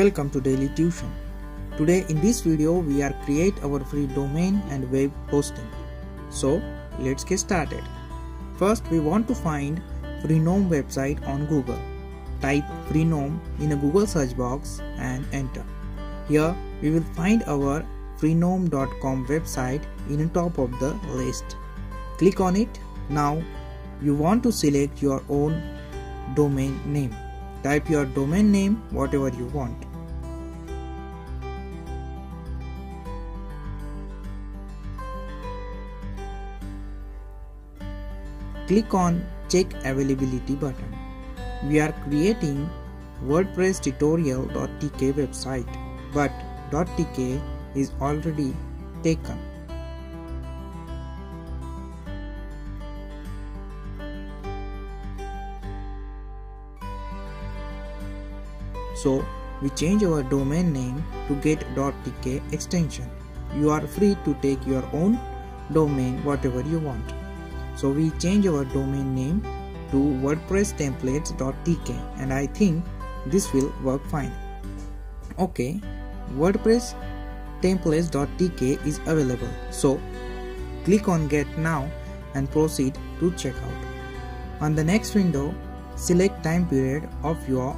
Welcome to Daily Tuition. Today in this video we are create our free domain and web hosting. So let's get started. First we want to find Freenom website on Google. Type Freenom in a Google search box and enter. Here we will find our freenom.com website in the top of the list. Click on it. Now you want to select your own domain name. Type your domain name whatever you want. Click on check availability button. We are creating WordPress tutorial.tk website but .tk is already taken. So we change our domain name to get .tk extension. You are free to take your own domain whatever you want. So we change our domain name to wordpress templates.tk and I think this will work fine. Okay, WordPress templates.tk is available. So click on get now and proceed to checkout. On the next window, select time period of your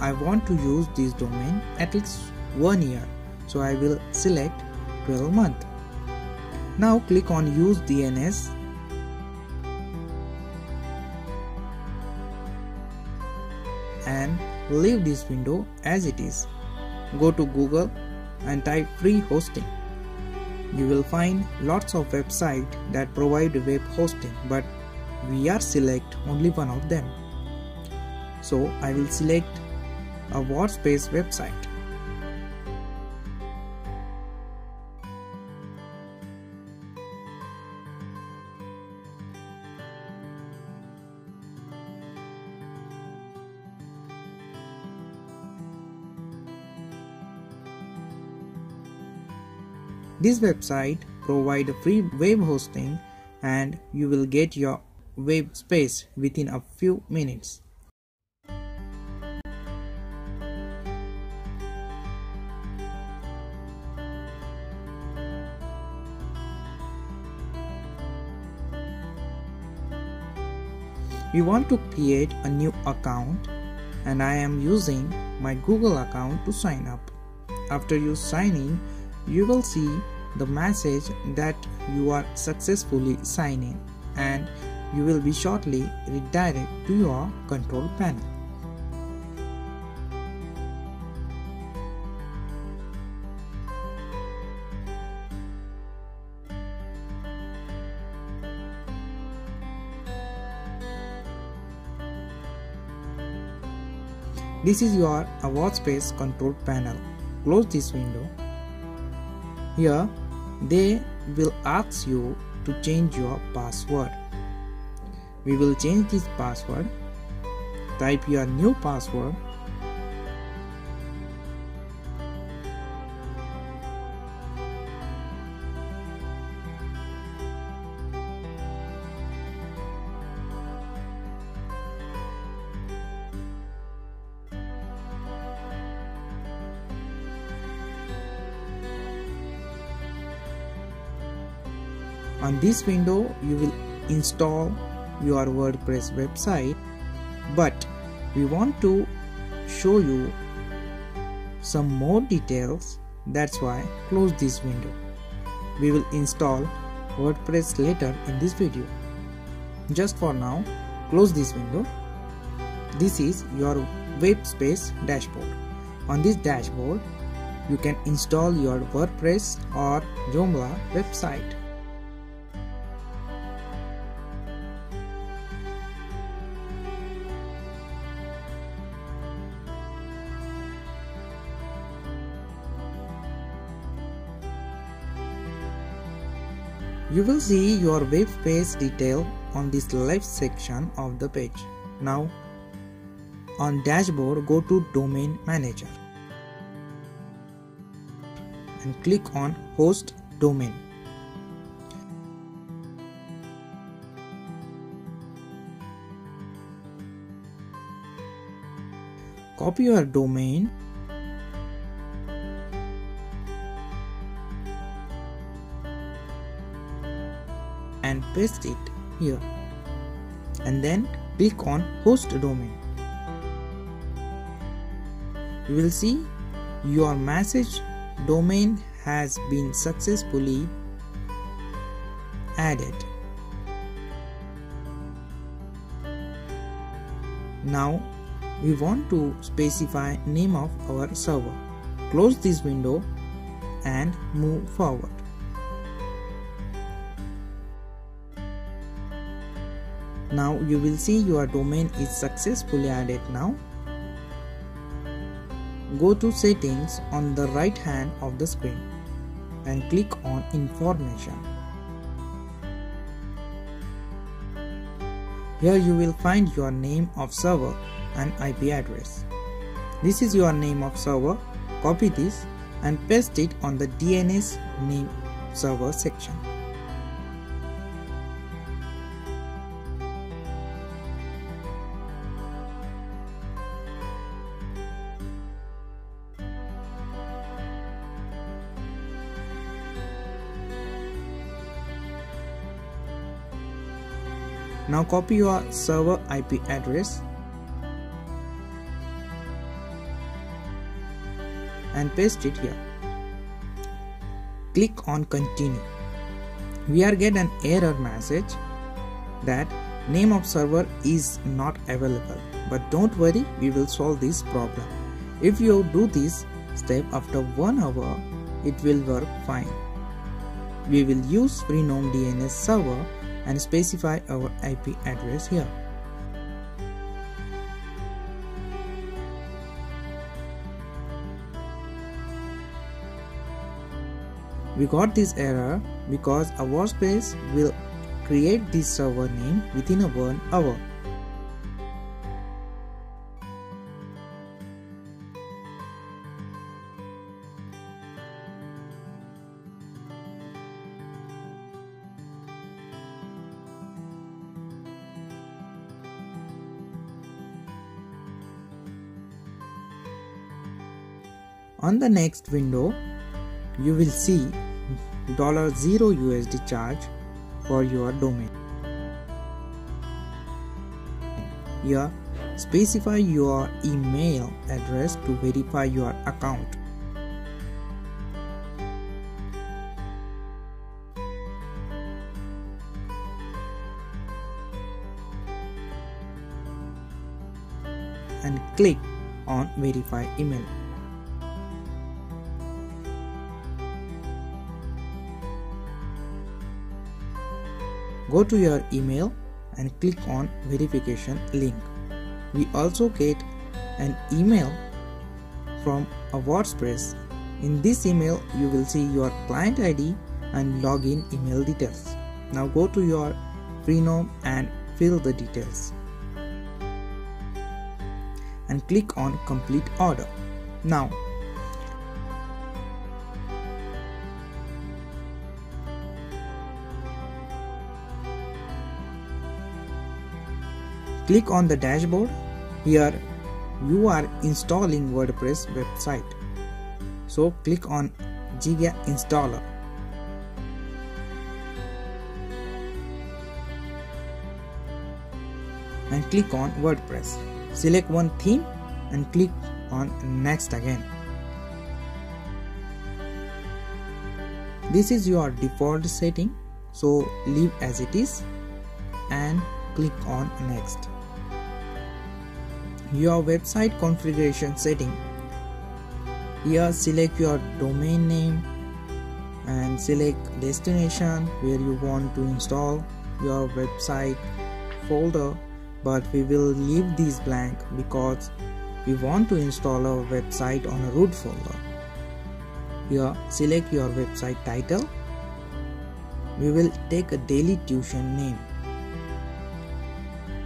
I want to use this domain at least one year so I will select 12 month. Now click on use DNS leave this window as it is. Go to Google and type free hosting. You will find lots of websites that provide web hosting but we are select only one of them. So I will select AwardSpace website. This website provide free web hosting and you will get your web space within a few minutes. We want to create a new account and I am using my Google account to sign up. After you sign in, you will see the message that you are successfully signed in and you will be shortly redirected to your control panel. This is your AwardSpace control panel. Close this window. Here, they will ask you to change your password. We will change this password. Type your new password. On this window, you will install your WordPress website, but we want to show you some more details. That's why close this window. We will install WordPress later in this video. Just for now, close this window. This is your web space dashboard. On this dashboard, you can install your WordPress or Joomla website. You will see your web page detail on this left section of the page. Now on dashboard go to domain manager and click on host domain. Copy your domain paste it here and then click on host domain. You will see your message domain has been successfully added. Now we want to specify name of our server. Close this window and move forward Now you will see your domain is successfully added now. Go to settings on the right hand of the screen and click on information. Here you will find your name of server and IP address. This is your name of server. Copy this and paste it on the DNS name server section. Now copy your server IP address and paste it here. Click on continue. We are get an error message that name of server is not available but don't worry we will solve this problem. If you do this step after 1 hour it will work fine. We will use Freenom DNS server and specify our IP address here. We got this error because our workspace will create this server name within a one hour. On the next window, you will see $0 USD charge for your domain. Here, specify your email address to verify your account. and click on verify email. Go to your email and click on verification link. We also get an email from a WordPress. In this email, you will see your client ID and login email details. Now go to your Freenom and fill the details. And click on complete order. Now Click on the dashboard. Here you are installing WordPress website. So click on Giga installer. And click on WordPress. Select one theme and click on next again. This is your default setting so leave as it is and click on next your website configuration setting. Here select your domain name and select destination where you want to install your website folder. But we will leave these blank because we want to install our website on a root folder. Here select your website title. We will take a daily tuition name.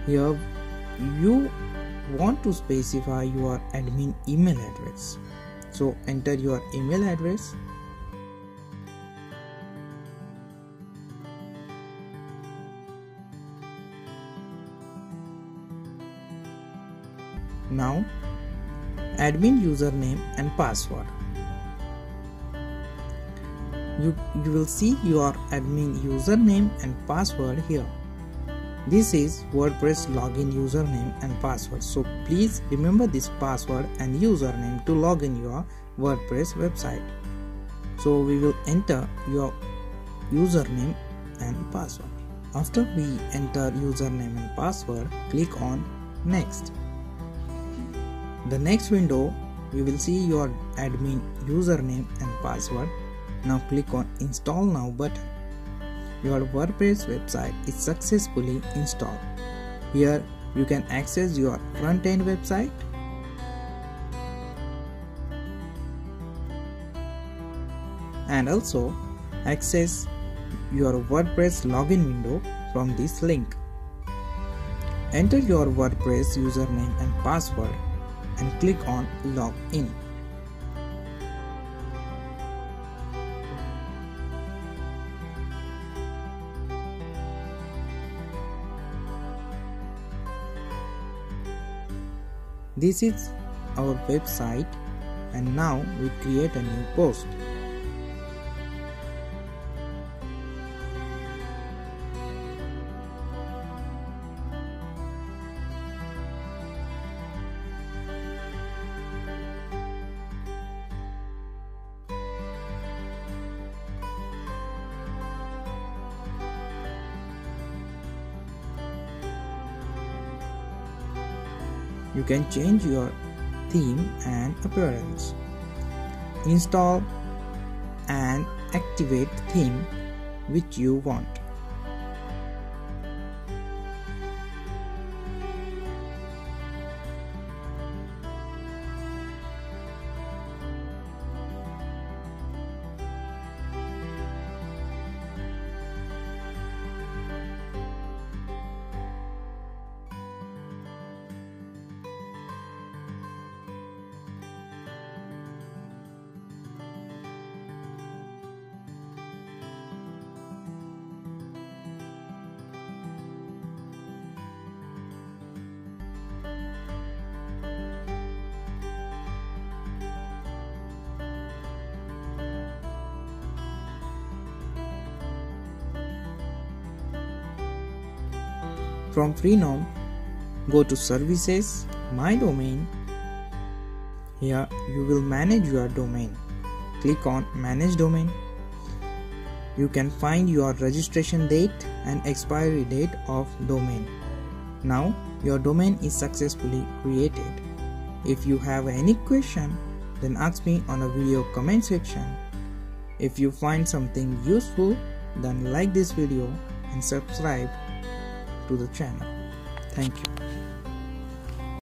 Here you want to specify your admin email address. So enter your email address. Now admin username and password. You, you will see your admin username and password here this is WordPress login username and password. So please remember this password and username to log in your WordPress website. So we will enter your username and password. After we enter username and password, click on next. The next window, we will see your admin username and password. Now click on install now button your WordPress website is successfully installed. Here you can access your front-end website and also access your WordPress login window from this link. Enter your WordPress username and password and click on login. This is our website and now we create a new post. You can change your theme and appearance. Install and activate the theme which you want. From Freenom, go to Services, My Domain. Here you will manage your domain. Click on Manage Domain. You can find your registration date and expiry date of domain. Now your domain is successfully created. If you have any question, then ask me on a video comment section. If you find something useful, then like this video and subscribe to the channel. Thank you.